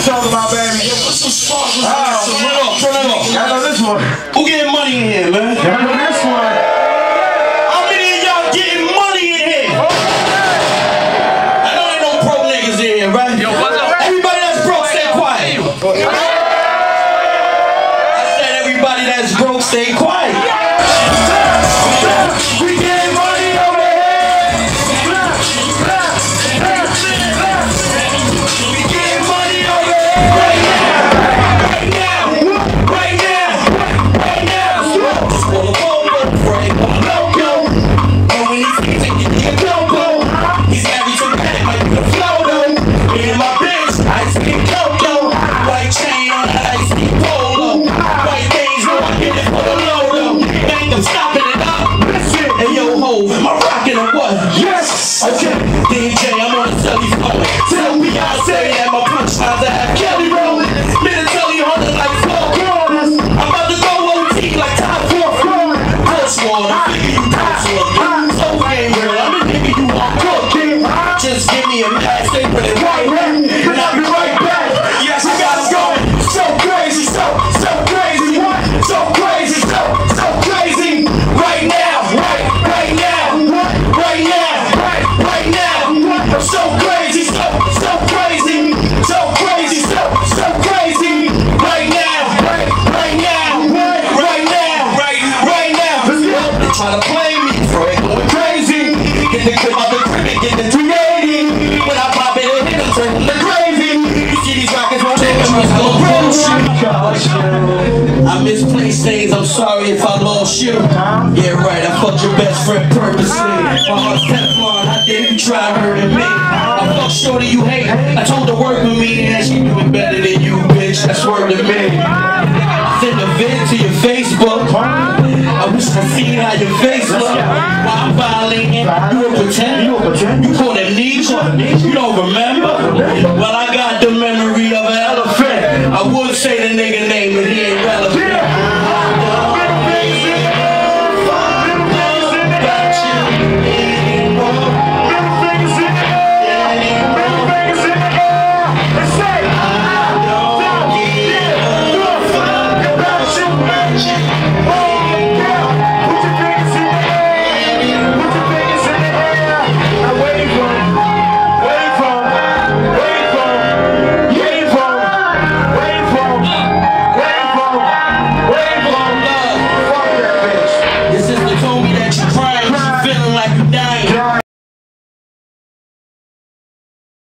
Shout my baby. Yeah, put some sparkles on that. Turn it turn it up. I know this one. Who getting money in here, man? I know this one. How many of y'all getting money in here? I know ain't no broke niggas in here, right? Yo, what's up? Everybody that's broke, stay quiet. I said everybody that's broke, stay quiet. Tell me I say that my punchlines I have Kelly going crazy. Get the clip out the crib and get the 380. When I pop it, it hit turn them to gravy. You see these rockets running, trust go I misplaced things, I'm sorry if I lost you. Yeah, right, I fucked your best friend purposely. My heart's Teflon, dare you try hurting me? I fucked shorty you hate. I told her work with me and she doing better than you, I wish I seen how your face look. While I'm violating, you a pretend. You a pretend? You call amnesia. You don't remember? Well, I got the memory of an elephant. I would say the nigga name, but he ain't